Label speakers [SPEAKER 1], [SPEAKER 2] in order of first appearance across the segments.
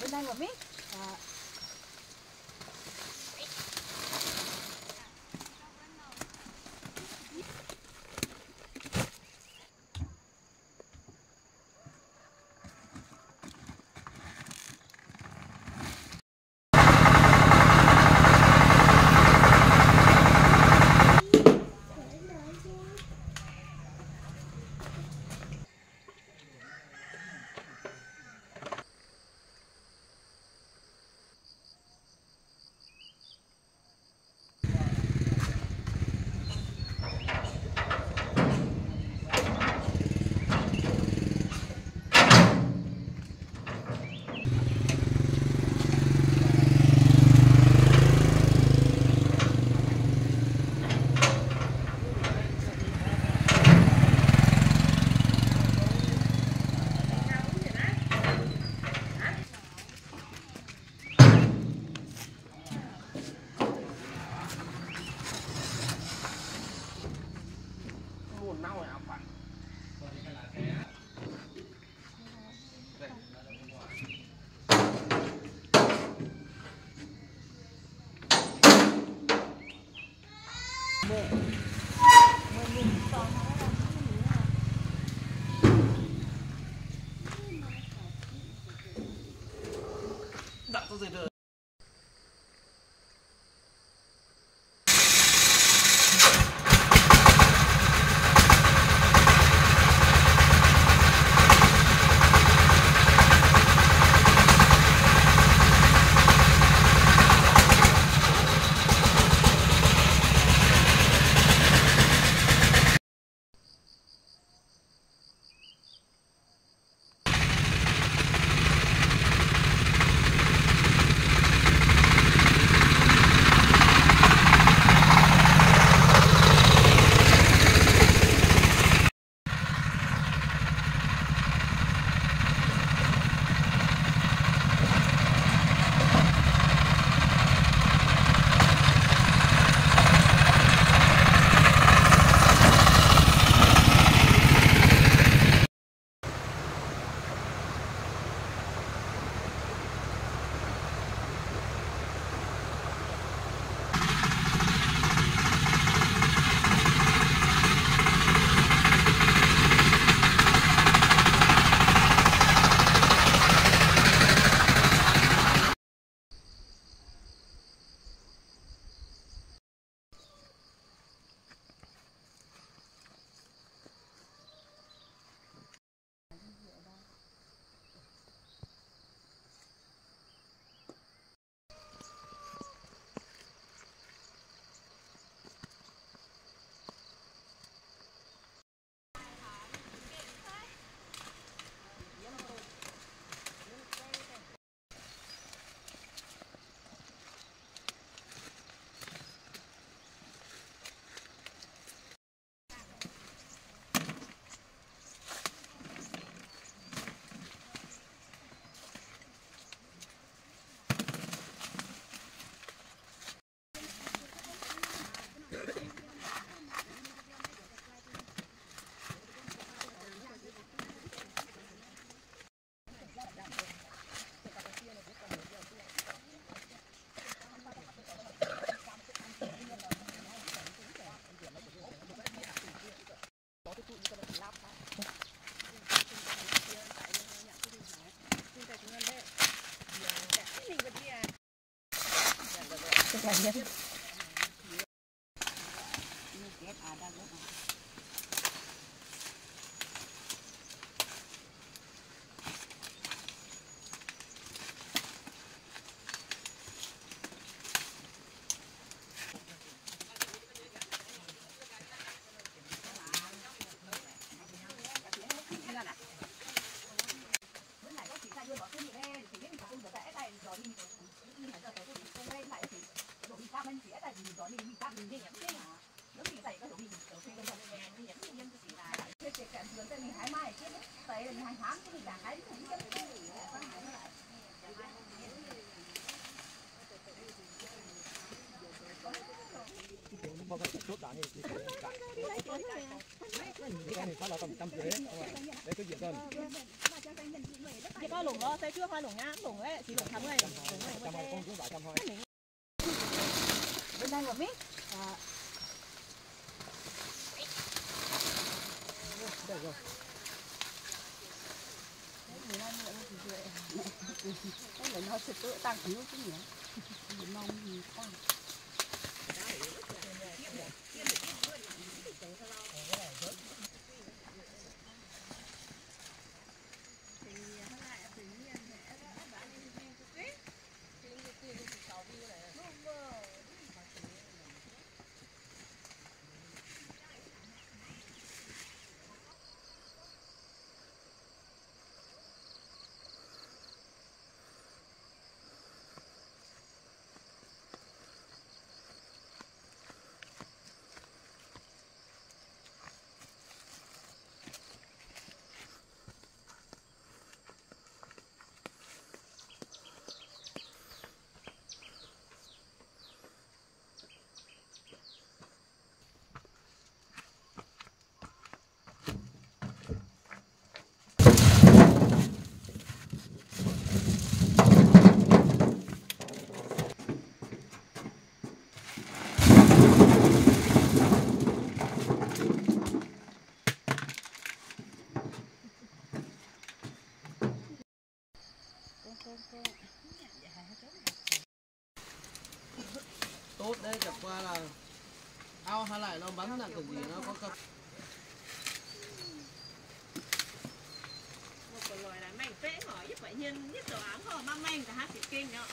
[SPEAKER 1] bên đây một it.
[SPEAKER 2] 你。
[SPEAKER 1] chốt đá thì cái cái này phải là tầm trăm dưới đấy đấy cái diện dần
[SPEAKER 2] Chị coi lủng đó, à. xe chưa khoai lủng nhá, lủng ấy, chỉ lủng thắng này, lủng
[SPEAKER 1] trăm hai con cũng trăm hai
[SPEAKER 2] Bên đây một mít.
[SPEAKER 1] đây rồi
[SPEAKER 2] Cái này nó sẽ tự tăng thiếu cái nhỉ. Mong gì tăng.
[SPEAKER 3] Ao hay lại nó bắn là cái gì nó có cấp
[SPEAKER 2] Một cái loài là mảnh phễ hỏi giúp bệnh nhân nhất đồ ám hồ mang manh cả hát thịt kinh đó.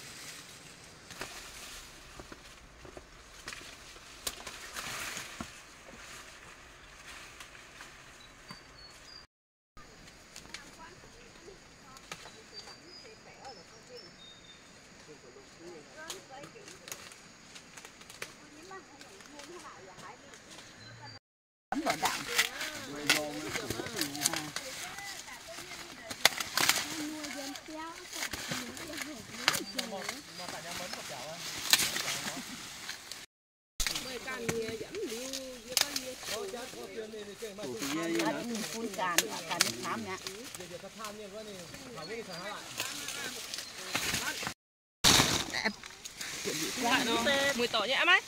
[SPEAKER 2] Tổ nhẹ mấy.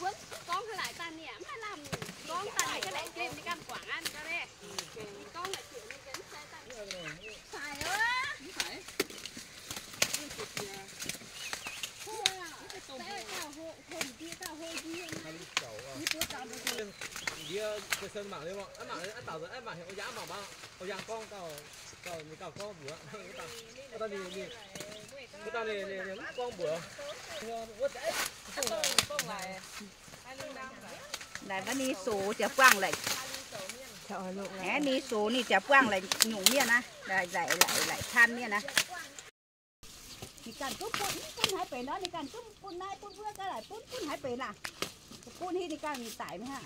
[SPEAKER 4] Quấn, con hay lại tàn niệm hay làm con tàn cái lại kìm đi căn quảng ăn cho đây con lại chuyển đi cái xe tàn phải ơ phải thôi à sẽ cao hộ hồn kia cao hộ kia
[SPEAKER 1] đi cái sơn mảng đi mọi ăn mạng ăn tàu rồi ăn mạng hiện có giá mà bao có giá con tàu tàu mình tàu con bữa cái tao cái tàu này này cái tàu này này này con bữa quất đấy
[SPEAKER 5] Này vẫn đi số chả quăng lại. Nè đi số ni chả quăng lại nhủ miên á. Lại lại lại lại than miên á. Thì cần chút phun phun hai bể đó thì cần chút phun này phun vừa cái lại phun phun hai bể là. Phun thì thì cần tải mới hả?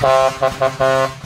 [SPEAKER 1] Ha ha ha ha.